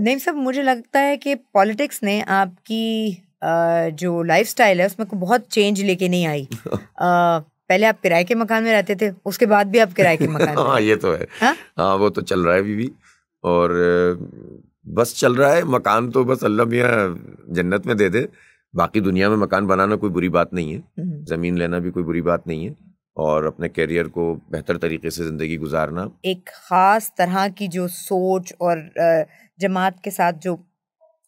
नहीं साहब मुझे लगता है कि पॉलिटिक्स ने आपकी जो लाइफस्टाइल है उसमें बहुत चेंज लेके नहीं आई। पहले आप किराए के मकान में रहते थे उसके बाद भी आप किराए के मकान में हाँ ये तो है। हाँ? हाँ वो तो चल रहा है अभी भी। और बस चल रहा है मकान तो बस अल्लाह मियाँ जन्नत में दे दे। बाकी दुनिया में मकान बनाना कोई बुरी बात नहीं है। हम्म। ज़मीन लेना भी कोई बुरी बात नहीं है। और अपने करियर को बेहतर तरीके से ज़िंदगी गुजारना। एक ख़ास तरह की जो सोच और जमात के साथ जो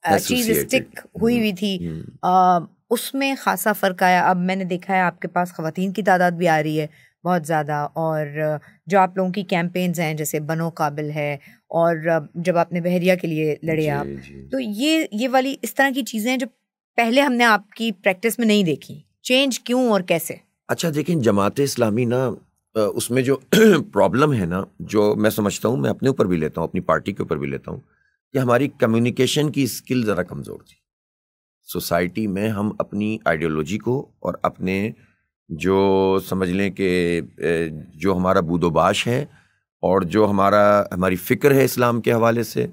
चीज़ स्टिक हुई हुई थी हम्म। उसमें खासा फ़र्क आया। अब मैंने देखा है आपके पास ख़वातीन की तादाद भी आ रही है बहुत ज़्यादा और जो आप लोगों की कैंपेन्स हैं जैसे बनो काबिल है और जब आपने बहरिया के लिए लड़े आप तो ये ये वाली इस तरह की चीज़ें जो पहले हमने आपकी प्रैक्टिस में नहीं देखी। चेंज क्यों और कैसे? अच्छा देखें जमात इस्लामी ना उसमें जो प्रॉब्लम है ना जो मैं समझता हूँ मैं अपने ऊपर भी लेता हूँ अपनी पार्टी के ऊपर भी लेता हूँ कि हमारी कम्युनिकेशन की स्किल ज़रा कमज़ोर थी। सोसाइटी में हम अपनी आइडियोलॉजी को और अपने जो समझ लें कि जो हमारा बूदोबाश है और जो हमारा, हमारी फ़िक्र है इस्लाम के हवाले से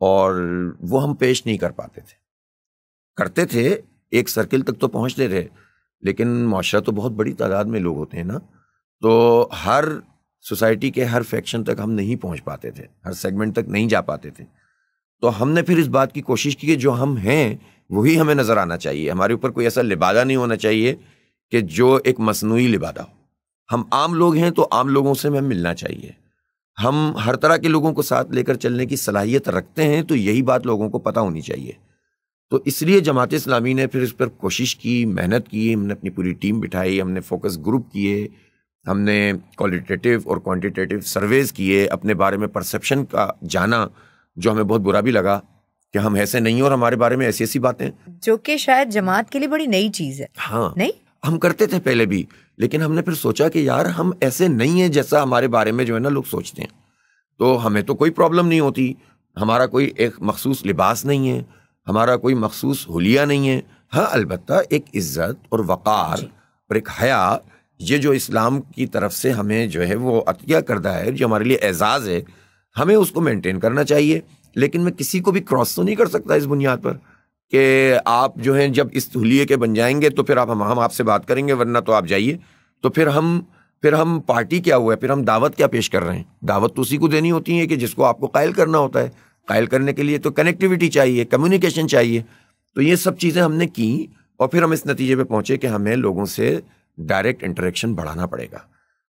और वो हम पेश नहीं कर पाते थे। करते थे, एक सर्किल तक तो पहुँचते थे, लेकिन माशरा तो बहुत बड़ी तादाद में लोग होते हैं ना तो हर सोसाइटी के हर फैक्शन तक हम नहीं पहुँच पाते थे, हर सेगमेंट तक नहीं जा पाते थे। तो हमने फिर इस बात की कोशिश की कि जो हम हैं, वही हमें नज़र आना चाहिए। हमारे ऊपर कोई ऐसा लिबादा नहीं होना चाहिए कि जो एक मसनू लिबादा हो। हम आम लोग हैं तो आम लोगों से हमें मिलना चाहिए। हम हर तरह के लोगों को साथ लेकर चलने की सलाहियत रखते हैं तो यही बात लोगों को पता होनी चाहिए। तो इसलिए जमात इस्लामी ने फिर इस पर कोशिश की, मेहनत की, हमने अपनी पूरी टीम बिठाई, हमने फोकस ग्रुप किए, हमने क्वालिटेटिव और क्वांटिटेटिव सर्वेज किए, अपने बारे में परसेप्शन का जाना जो हमें बहुत बुरा भी लगा कि हम ऐसे नहीं और हमारे बारे में ऐसी ऐसी बातें। जो कि शायद जमात के लिए बड़ी नई चीज़ है। हाँ। नहीं? हम करते थे पहले भी लेकिन हमने फिर सोचा कि यार हम ऐसे नहीं है जैसा हमारे बारे में जो है ना लोग सोचते हैं। तो हमें तो कोई प्रॉब्लम नहीं होती। हमारा कोई एक मखसूस लिबास नहीं है हमारा कोई मखसूस हुलिया नहीं है। हाँ अलबत्ता एक इज़्ज़त और वक़ार और एक हया ये जो इस्लाम की तरफ़ से हमें जो है वो अतिया करता है जो हमारे लिए एजाज़ है हमें उसको मेंटेन करना चाहिए। लेकिन मैं किसी को भी क्रॉस तो नहीं कर सकता इस बुनियाद पर कि आप जो हैं जब इस हुलिये के बन जाएँगे तो फिर आप, हम हम आपसे बात करेंगे, वरना तो आप जाइए। तो फिर हम फिर हम पार्टी क्या हुआ है? फिर हम दावत क्या पेश कर रहे हैं? दावत तो उसी को देनी होती है कि जिसको आपको कायल करना होता है। कायल करने के लिए तो कनेक्टिविटी चाहिए कम्युनिकेशन चाहिए। तो ये सब चीज़ें हमने की और फिर हम इस नतीजे पे पहुँचे कि हमें लोगों से डायरेक्ट इंटरेक्शन बढ़ाना पड़ेगा।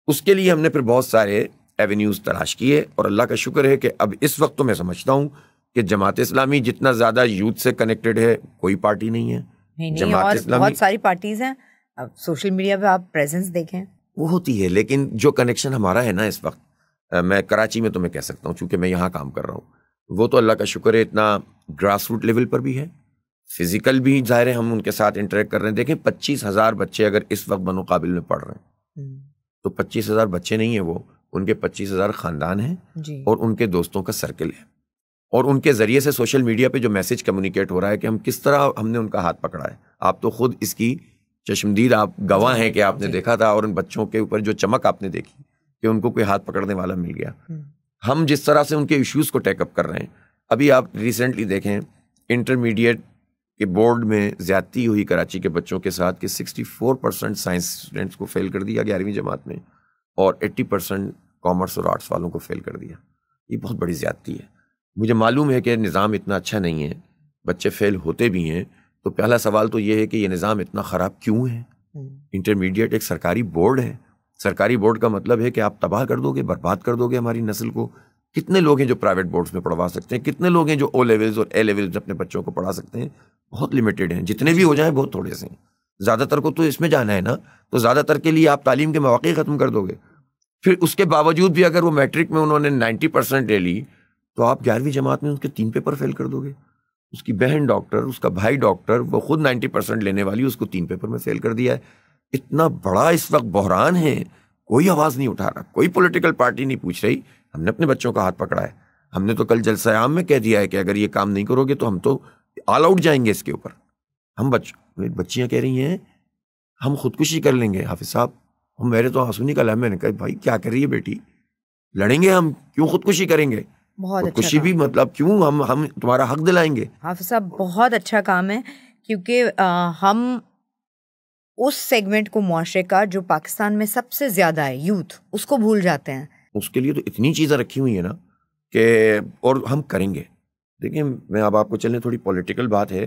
उसके लिए हमने फिर बहुत सारे एवेन्यूज़ तलाश किए और अल्लाह का शुक्र है कि अब इस वक्त तो मैं समझता हूँ कि जमात इस्लामी जितना ज़्यादा यूथ से कनेक्टेड है कोई पार्टी नहीं है। नहीं, नहीं, जमात इस्लामी बहुत सारी पार्टीज़ हैं। अब सोशल मीडिया पे आप प्रेजेंस देखें। वो होती है लेकिन जो कनेक्शन हमारा है ना इस वक्त मैं कराची में तो मैं कह सकता हूँ चूँकि मैं यहाँ काम कर रहा हूँ वो तो अल्लाह का शुक्र है इतना ग्रास रूट लेवल पर भी है। फ़िज़िकल भी ज़ाहिर है हम उनके साथ इंटरेक्ट कर रहे हैं। देखें पच्चीस हज़ार बच्चे अगर इस वक्त बनो काबिल में पढ़ रहे हैं हम्म। तो पच्चीस हज़ार बच्चे नहीं है वो। उनके पच्चीस हज़ार खानदान हैं और उनके दोस्तों का सर्किल है। और उनके ज़रिए से सोशल मीडिया पे जो मैसेज कम्युनिकेट हो रहा है कि हम किस तरह हमने उनका हाथ पकड़ा है। आप तो खुद इसकी चश्मदीद आप गवाह हैं कि आपने देखा था और उन बच्चों के ऊपर जो चमक आपने देखी कि उनको कोई हाथ पकड़ने वाला मिल गया। हम्म। हम जिस तरह से उनके इश्यूज़ को टेकअप कर रहे हैं अभी आप रिसेंटली देखें इंटरमीडिएट के बोर्ड में ज्यादती हुई कराची के बच्चों के साथ कि 64 परसेंट साइंस स्टूडेंट्स को फेल कर दिया ग्यारहवीं जमात में। और 80 परसेंट कॉमर्स और आर्ट्स वालों को फेल कर दिया। ये बहुत बड़ी ज़्यादती है। मुझे मालूम है कि निज़ाम इतना अच्छा नहीं है बच्चे फेल होते भी हैं तो पहला सवाल तो ये है कि ये निज़ाम इतना ख़राब क्यों है? इंटरमीडिएट एक सरकारी बोर्ड है। सरकारी बोर्ड का मतलब है कि आप तबाह कर दोगे बर्बाद कर दोगे हमारी नस्ल को। कितने लोग हैं जो प्राइवेट बोर्ड्स में पढ़वा सकते हैं? कितने लोग हैं जो ओ लेवल्स और ए लेवल्स अपने बच्चों को पढ़ा सकते हैं? बहुत लिमिटेड हैं। जितने भी हो जाएँ बहुत थोड़े से ज़्यादातर को तो इसमें जाना है ना? तो ज़्यादातर के लिए आप तालीम के मौके ख़त्म कर दोगे। फिर उसके बावजूद भी अगर वो मैट्रिक में उन्होंने नाइन्टी परसेंट ले ली तो आप ग्यारहवीं जमात में उसके तीन पेपर फेल कर दोगे। उसकी बहन डॉक्टर, उसका भाई डॉक्टर, वो खुद नाइन्टी परसेंट लेने वाली, उसको तीन पेपर में फेल कर दिया है। इतना बड़ा इस वक्त बहरान है, कोई आवाज़ नहीं उठा रहा, कोई पॉलिटिकल पार्टी नहीं पूछ रही, हमने अपने बच्चों का हाथ पकड़ा है। हमने तो कल जलसयाम में कह दिया है कि अगर ये काम नहीं करोगे तो हम तो ऑल आउट जाएँगे इसके ऊपर। हम बच्चों बच्चियाँ कह रही हैं, हम खुदकुशी कर लेंगे, हाफिज साहब। मेरे तो आँसू निकला मैंने कहा भाई क्या कर रही है बेटी? लड़ेंगे हम? क्यों खुदकुशी करेंगे? बहुत अच्छा खुशी भी मतलब क्यों हम हम तुम्हारा हक दिलाएँगे? हाफिज साहब बहुत अच्छा काम है क्योंकि हम उस सेगमेंट को मुआरे का जो पाकिस्तान में सबसे ज़्यादा है यूथ उसको भूल जाते हैं। उसके लिए तो इतनी चीज़ें रखी हुई है ना कि और हम करेंगे। देखिए मैं अब आपको चलने थोड़ी पॉलिटिकल बात है